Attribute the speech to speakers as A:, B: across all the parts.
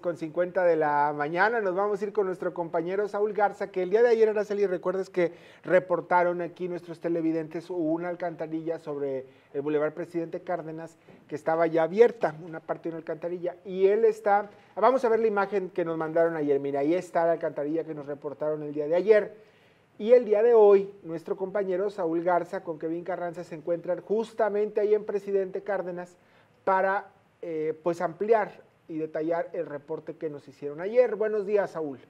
A: con 50 de la mañana. Nos vamos a ir con nuestro compañero Saúl Garza, que el día de ayer, Araceli, recuerdas que reportaron aquí nuestros televidentes una alcantarilla sobre el Boulevard Presidente Cárdenas, que estaba ya abierta, una parte de una alcantarilla, y él está, vamos a ver la imagen que nos mandaron ayer, mira, ahí está la alcantarilla que nos reportaron el día de ayer. Y el día de hoy, nuestro compañero Saúl Garza con Kevin Carranza se encuentran justamente ahí en Presidente Cárdenas para eh, pues ampliar y detallar el reporte que nos hicieron ayer. Buenos días, Saúl.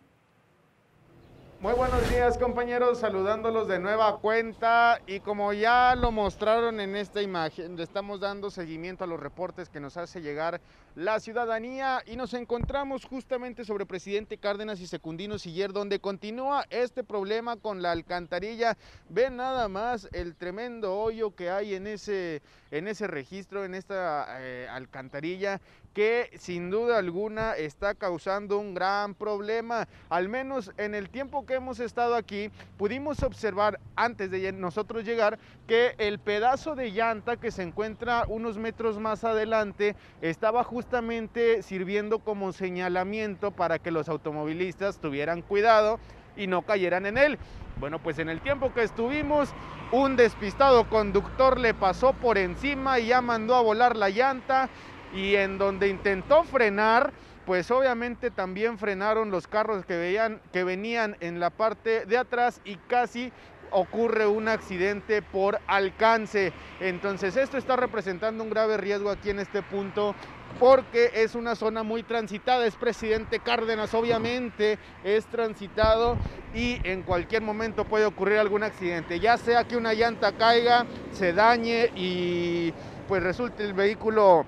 B: Muy buenos días compañeros, saludándolos de nueva cuenta y como ya lo mostraron en esta imagen, estamos dando seguimiento a los reportes que nos hace llegar la ciudadanía y nos encontramos justamente sobre Presidente Cárdenas y Secundino Siller donde continúa este problema con la alcantarilla. Ven nada más el tremendo hoyo que hay en ese, en ese registro, en esta eh, alcantarilla que sin duda alguna está causando un gran problema. Al menos en el tiempo que hemos estado aquí, pudimos observar antes de nosotros llegar que el pedazo de llanta que se encuentra unos metros más adelante estaba justamente sirviendo como señalamiento para que los automovilistas tuvieran cuidado y no cayeran en él. Bueno, pues en el tiempo que estuvimos, un despistado conductor le pasó por encima y ya mandó a volar la llanta. Y en donde intentó frenar, pues obviamente también frenaron los carros que, veían, que venían en la parte de atrás y casi ocurre un accidente por alcance. Entonces esto está representando un grave riesgo aquí en este punto porque es una zona muy transitada, es presidente Cárdenas, obviamente es transitado y en cualquier momento puede ocurrir algún accidente, ya sea que una llanta caiga, se dañe y pues resulte el vehículo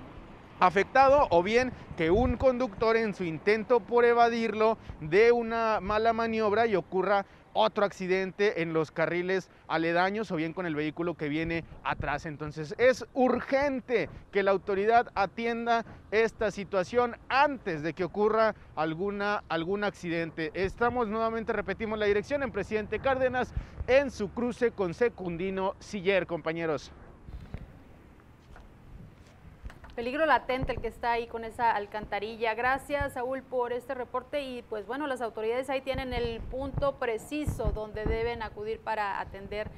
B: afectado o bien que un conductor en su intento por evadirlo dé una mala maniobra y ocurra otro accidente en los carriles aledaños o bien con el vehículo que viene atrás. Entonces es urgente que la autoridad atienda esta situación antes de que ocurra alguna, algún accidente. Estamos nuevamente, repetimos la dirección en Presidente Cárdenas en su cruce con Secundino Siller, compañeros.
C: Peligro latente el que está ahí con esa alcantarilla. Gracias, Saúl, por este reporte y pues bueno, las autoridades ahí tienen el punto preciso donde deben acudir para atender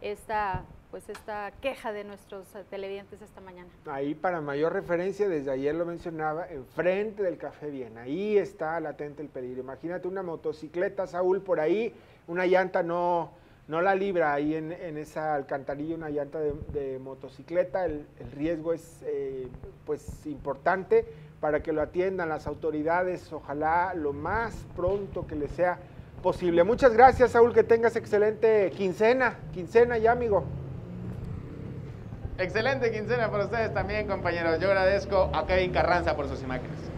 C: esta pues esta queja de nuestros televidentes esta mañana.
A: Ahí para mayor referencia, desde ayer lo mencionaba, enfrente del Café Bien, ahí está latente el peligro. Imagínate una motocicleta, Saúl, por ahí, una llanta no, no la libra ahí en, esa alcantarilla una llanta de, motocicleta, el, riesgo es eh, pues importante para que lo atiendan las autoridades, ojalá lo más pronto que les sea posible. Muchas gracias, Saúl, que tengas excelente quincena, quincena ya, amigo.
B: Excelente quincena para ustedes también, compañeros. Yo agradezco a Kevin Carranza por sus imágenes.